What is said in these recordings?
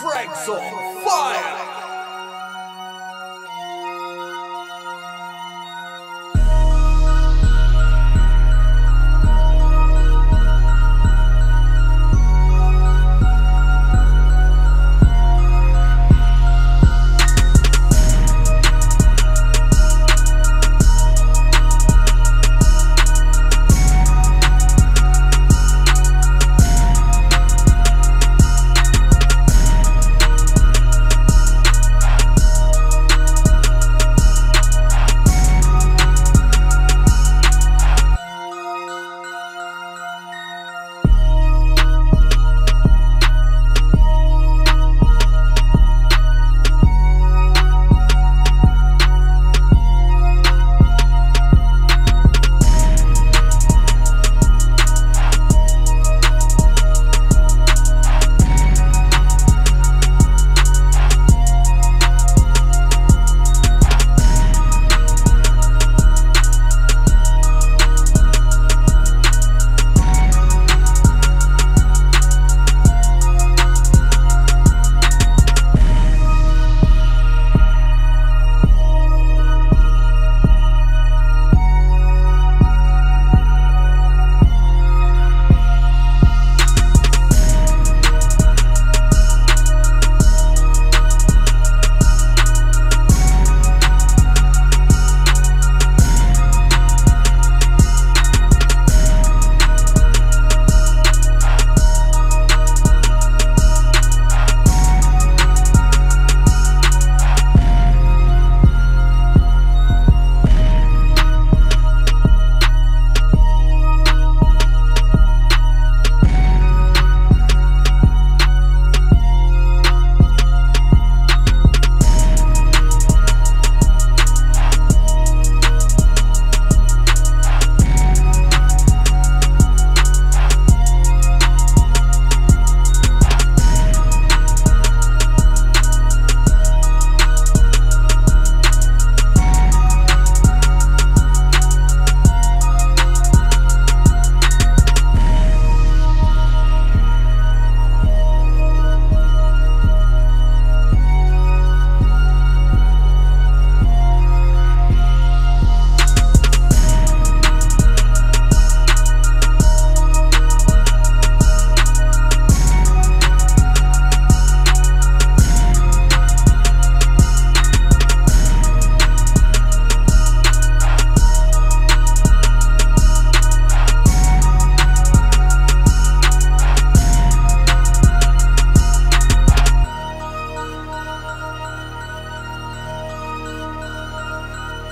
Craig's on fire!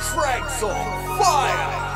Craig's on fire!